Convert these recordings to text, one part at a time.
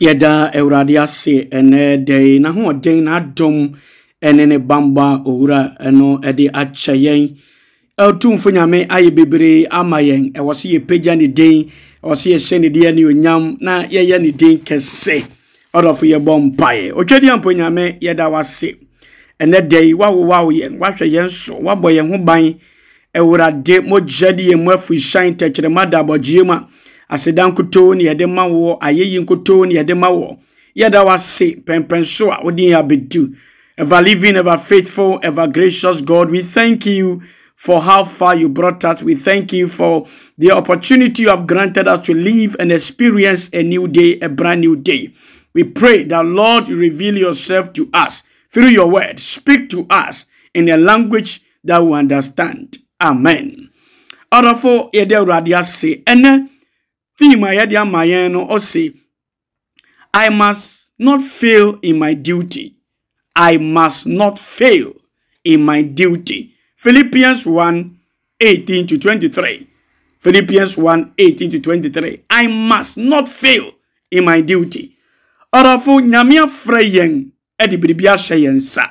yɛda awurade ase ɛnɛ dɛn? N'ahoɔden n'adom ɛne ne bambɔ a owura ɛno ɛde akyɛ yɛn. Ɛtumfo nyame ayɛ bebree ama yɛn. Ɛwɔ so yɛpagya ne den ɛwɔ so yɛhyɛ ne deɛ ne onyam na yɛyɛ ne den kɛse. Ɔdɔfo yɛbɔ mpaeɛ. Otwadi ampo nyame yɛda wase. Ɛnɛ dɛn? Wawowaw yɛn wahwɛ yɛn so wabɔ yɛn ho ban. Awurade mogya de yɛn mu afihyɛn tɛkyerɛma da abɔgyee mu a aseda nkotoo ne yɛde ma wɔ ayɛyi nkotoo ne yɛde ma wɔ yɛda wase pɛmpɛnso a wode yɛn abɛdu. Ever living ever faithful ever gracious god we thank you for how far you brought us. We thank you for the opportunity you have granted us to live and experience a new day a brand new day. We pray that lord you reveal yourself to us through your word. Speak to us in a language that we understand. Amen. Ɔdɔfo yɛde awurade ase. Ɛnɛ theme a yɛde ama yɛn no ɔse i must not fail in my duty. I must not fail in my duty. Philippians 1 18 to 23 philippians 1 18 to 23 i must not fail in my duty. Ɔdɔfo nyame afrɛ yɛn de biribi ahyɛ yɛn nsa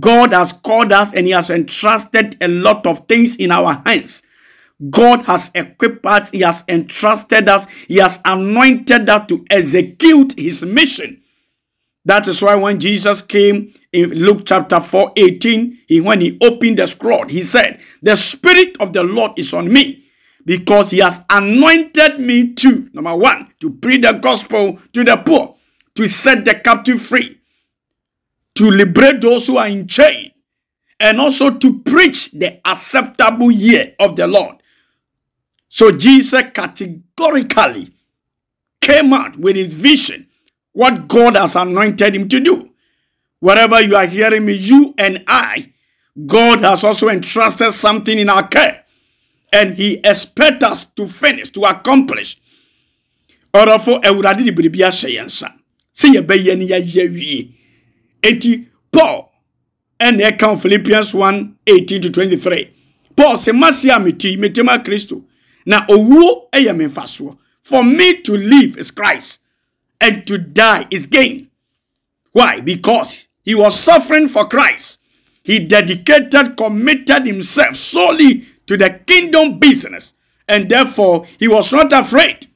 god has called us and he has entrusted a lot of things in our hands God has equipped us, He has entrusted us, He has anointed us to execute His mission. That is why when Jesus came in Luke chapter 4 18, he, when He opened the scroll, He said, The Spirit of the Lord is on me because He has anointed me to, number one, to preach the gospel to the poor, to set the captive free, to liberate those who are in chains, and also to preach the acceptable year of the Lord. So Jesus categorically came out with his vision, what God has anointed him to do. Wherever you are hearing me, you and I, God has also entrusted something in our care. And he expects us to finish, to accomplish. Orofo ewurade di biribi ahyɛ yɛn nsa. Sɛ yɛbɛyɛ ne yɛayɛ wie. Eti Paul ɛna ɛka Philippians 1, 18 to 23. Paul sɛ masi a meti, metema Kristo. Na owuo yɛ me mfasoɔ. For me to live is christ and to die is gain. Why? Because he was suffering for christ. He dedicated committed himself solely to the kingdom business and therefore he was not afraid.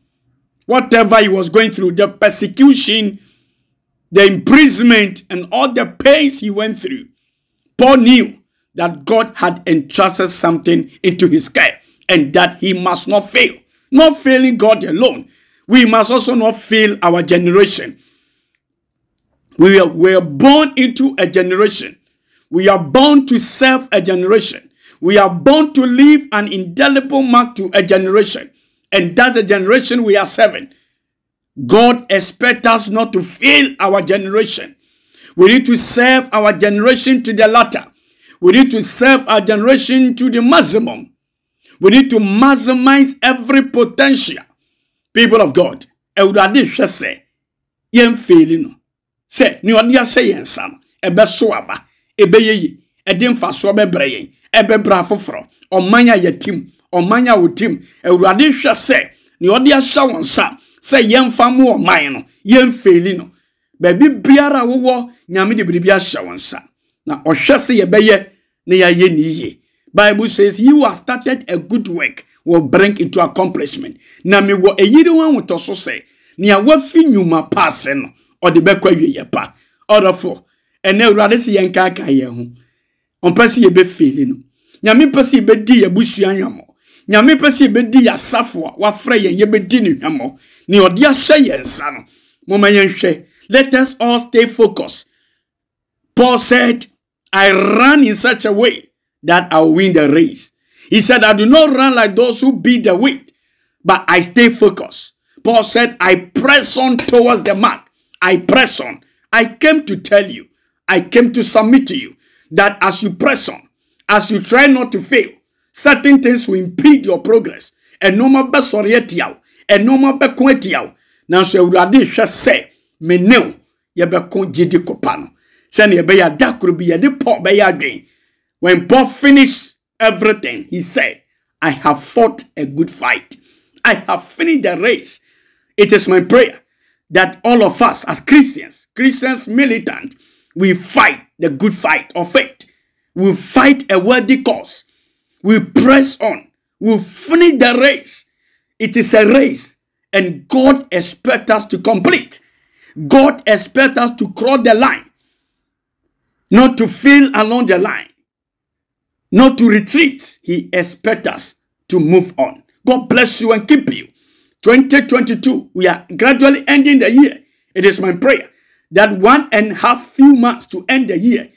Whatever he was going through the persecution the imprisonment and all the pains he went through paul knew that god had entrusted something into his care and that he must not fail. Not failing God alone, we must also not fail our generation. We are, we are born into a generation. We are born to serve a generation. We are born to leave an indelible mark to a generation. And that's the generation we are serving. God expects us not to fail our generation. We need to serve our generation to the latter. We need to serve our generation to the maximum. We need to maximize every potential. People of God, Ewurade hwɛ sɛ yɛn feeli no. Sɛ nea ɔde ahyɛ yɛn nsa no ɛbɛso aba ɛbɛyɛ yi ɛde mfasoɔ bɛbrɛ yɛn ɛbɛbrɛ afoforɔ. Ɔman a yɛtim ɔman a wɔtim Ewurade hwɛ sɛ nea ɔde ahyɛ wɔn nsa sɛ yɛmfa mu ɔman no yɛn feeli no. Baabi biara wowɔ nyame de biribi ahyɛ wɔn nsa. Na ɔhwɛ sɛ yɛbɛyɛ na yɛayɛ ne yie. Bible says, He who has started a good work will bring into accomplishment. Na mi wɔ eyiri wɔn ahotɔ so sɛ, nea wafi nnwuma paase no, ɔde bɛkɔ awie pa. Ɔdɔfo, ɛnɛ awurade si yɛn kaaka yɛn ho. Ɔmpɛ sɛ yɛbɛfeeli no. Nyame pɛ sɛ yɛbɛdi yɛn busua nwamɔ. Nyame pɛ sɛ yɛbɛdi yɛn asafo a wafrɛ yɛn yɛbɛdi ne nwamɔ. Nea ɔde ahyɛ yɛn nsa no, moma yɛn hwɛ. Let us all stay focused. Paul said, I ran in such a way that I will win the race. He said, I do not run like those who beat the weight, but I stay focused. Paul said, I press on towards the mark. I press on. I came to tell you, I came to submit to you that as you press on, as you try not to fail, certain things will impede your progress. And no more best orientiao, and no more be quetiao. Now, so Uradi shall say, me no, ye be con jidi kopano. Send ye be ya dakuru be ya de pop be ya gain. When Paul finished everything, he said, I have fought a good fight. I have finished the race. It is my prayer that all of us as Christians, Christians militant, we fight the good fight of faith. We fight a worthy cause. We press on. We finish the race. It is a race, and God expects us to complete. God expects us to cross the line, not to fail along the line, not to retreat. He expects us to move on. God bless you and keep you. 2022, we are gradually ending the year. It is my prayer that one and a half few months to end the year,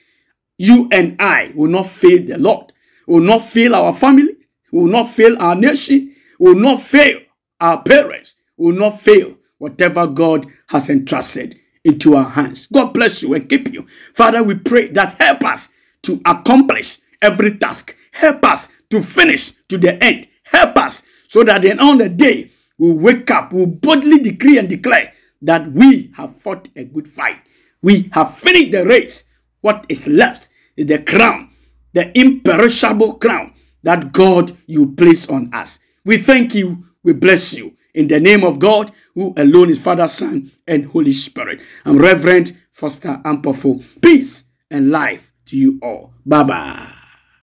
you and I will not fail the Lord, will not fail our family, will not fail our nation, will not fail our parents, will not fail whatever God has entrusted into our hands. God bless you and keep you. Father, we pray that help us to accomplish every task. Help us to finish to the end. Help us so that then on the day we wake up, we boldly decree and declare that we have fought a good fight. We have finished the race. What is left is the crown, the imperishable crown that God you place on us. We thank you. We bless you. In the name of God, who alone is Father, Son, and Holy Spirit. I'm Reverend Foster Ampofo. Peace and life to you all. Bye bye.